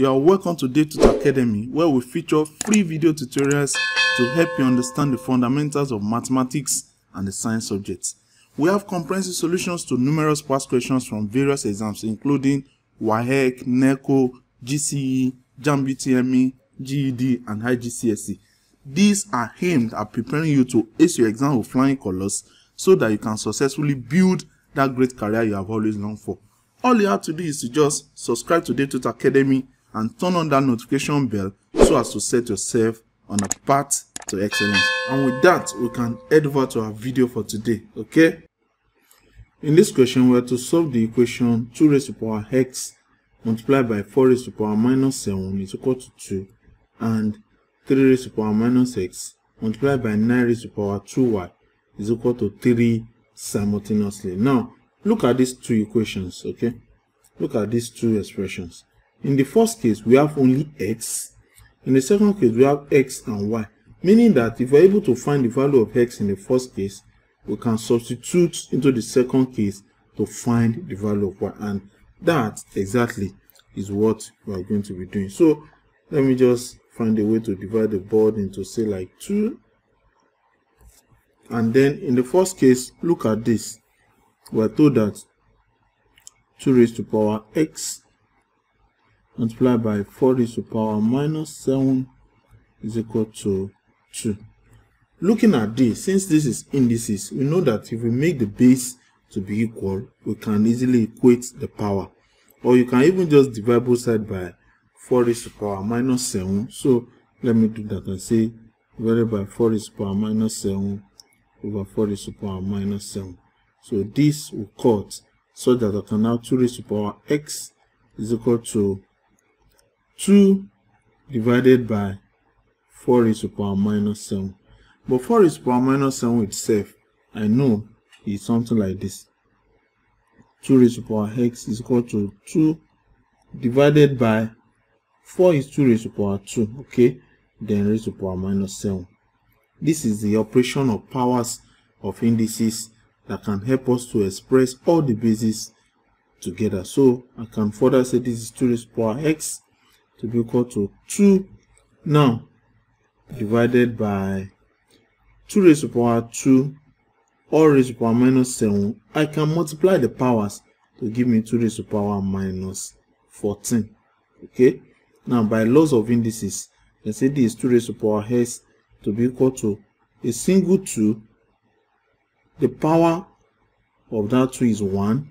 You are welcome to DayTutor Academy where we feature free video tutorials to help you understand the fundamentals of mathematics and the science subjects. We have comprehensive solutions to numerous past questions from various exams including WAEC, NECO, GCE, JAMB GED and IGCSE. These are aimed at preparing you to ace your exam with flying colors so that you can successfully build that great career you have always longed for. All you have to do is to just subscribe to DayTutor Academy and turn on that notification bell so as to set yourself on a path to excellence. And with that, we can head over to our video for today, okay? In this question, we are to solve the equation 2 raised to power x multiplied by 4 raised to power minus 7 is equal to 2 and 3 raised to power minus x multiplied by 9 raised to power 2y is equal to 3 simultaneously. Now, look at these two equations, okay? Look at these two expressions. In the first case, we have only x. In the second case, we have x and y. Meaning that if we're able to find the value of x in the first case, we can substitute into the second case to find the value of y. And that exactly is what we are going to be doing. So let me just find a way to divide the board into say like 2 and then in the first case look at this we're told that 2 raised to power x multiplied by 4 raised to the power minus 7 is equal to 2 looking at this since this is indices we know that if we make the base to be equal we can easily equate the power. Or you can even just divide both sides by 4 raised to the power minus 7 so let me do that and say divided by 4 raised to the power minus 7 over 4 raised to the power minus 7. So this will cut so that I can have 2 raised to the power x is equal to 2 divided by 4 raised to power minus 7. But 4 raised to power minus 7 itself, I know is something like this. 2 raised to the power x is equal to 2 divided by 4 is 2 raised to the power 2, okay? Then raised to power minus 7. This is the operation of powers of indices that can help us to express all the bases together. So I can further say this is 2 raised to the power x to be equal to 2 now divided by 2 raised to power 2 or raised to power minus 7. I can multiply the powers to give me 2 raised to power minus 14. Okay. Now by laws of indices, let's say this is 2 raised to power x to be equal to a single 2 the power of that 2 is 1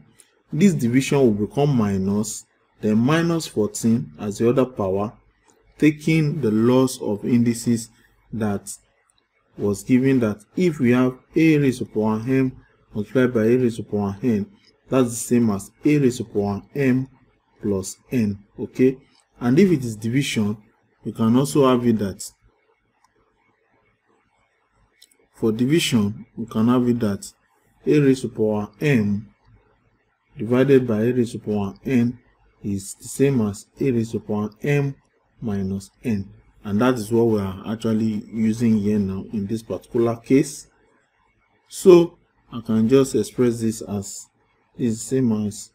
this division will become minus then minus 14 as the other power taking the laws of indices that was given that if we have a raised to power m multiplied by a raised to power n that's the same as a raised to power m plus n okay? And if it is division you can also have it that For division, we can have it that a raised to power m divided by a raised to power n is the same as a raised to power m minus n. And that is what we are actually using here now in this particular case. So I can just express this as is the same as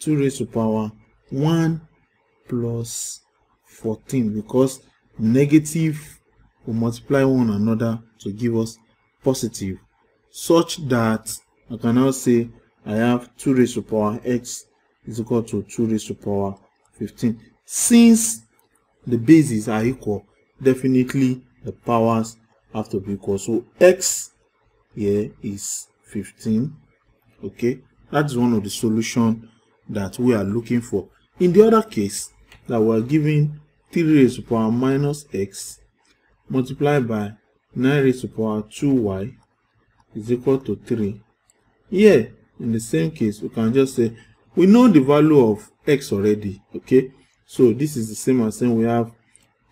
2 raised to power 1 plus 14 because negative will multiply one another to give us positive such that I can now say I have 2 raised to power x is equal to 2 raised to power 15. Since the bases are equal, definitely the powers have to be equal. So x here is 15. Okay, that's one of the solution that we are looking for. In the other case, that we are giving 3 raised to power minus x multiplied by 9 raised to power 2y is equal to 3. Here, in the same case, we can just say, we know the value of x already, okay? So this is the same as saying we have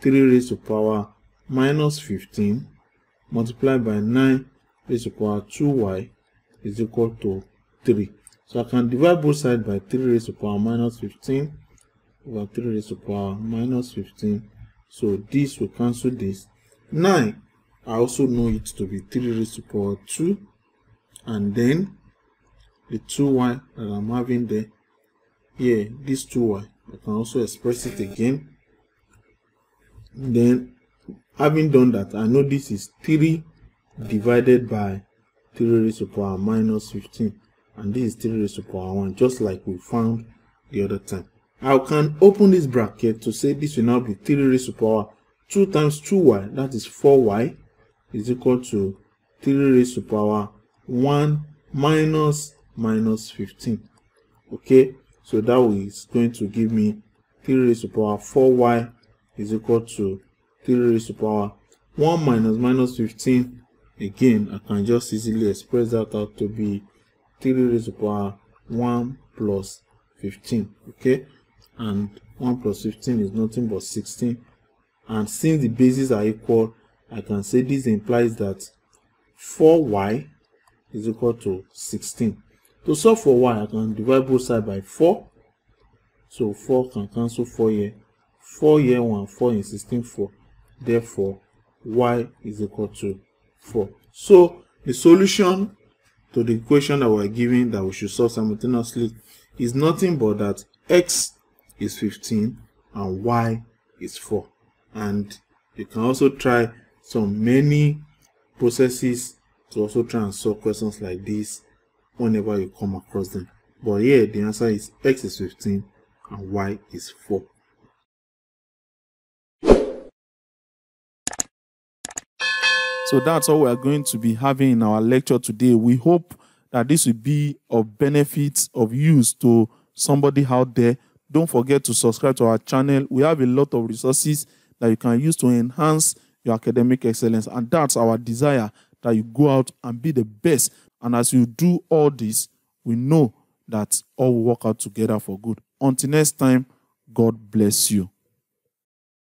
3 raised to power minus 15 multiplied by 9 raised to power 2y is equal to 3. So I can divide both sides by 3 raised to power minus 15 over 3 raised to power minus 15. So this will cancel this. 9 I also know it to be 3 raised to power 2 and then the 2y that I'm having there. Here this 2y I can also express it again. Then having done that i know this is 3 divided by 3 raised to the power minus 15 and this is 3 raised to the power 1 just like we found the other time. I can open this bracket to say this will now be 3 raised to the power 2 times 2y that is 4y is equal to 3 raised to power 1 minus minus 15 okay so that is going to give me 3 raised to power 4y is equal to 3 raised to power 1 minus minus 15 again i can just easily express that out to be 3 raised to power 1 plus 15 okay and 1 plus 15 is nothing but 16 and since the bases are equal i can say this implies that 4y is equal to 16 to solve for y i can divide both sides by 4 so 4 can cancel 4 here. 4 here 1 4 in 16 4 therefore y is equal to 4 so the solution to the equation that we're given that we should solve simultaneously is nothing but that x is 15 and y is 4 and you can also try some many processes to also try and solve questions like this whenever you come across them but here the answer is x is 15 and y is 4 So that's all we are going to be having in our lecture today. We hope that this will be of benefit, of use to somebody out there. Don't forget to subscribe to our channel. We have a lot of resources that you can use to enhance your academic excellence. And that's our desire that you go out and be the best. And as you do all this, we know that all will work out together for good. Until next time, God bless you.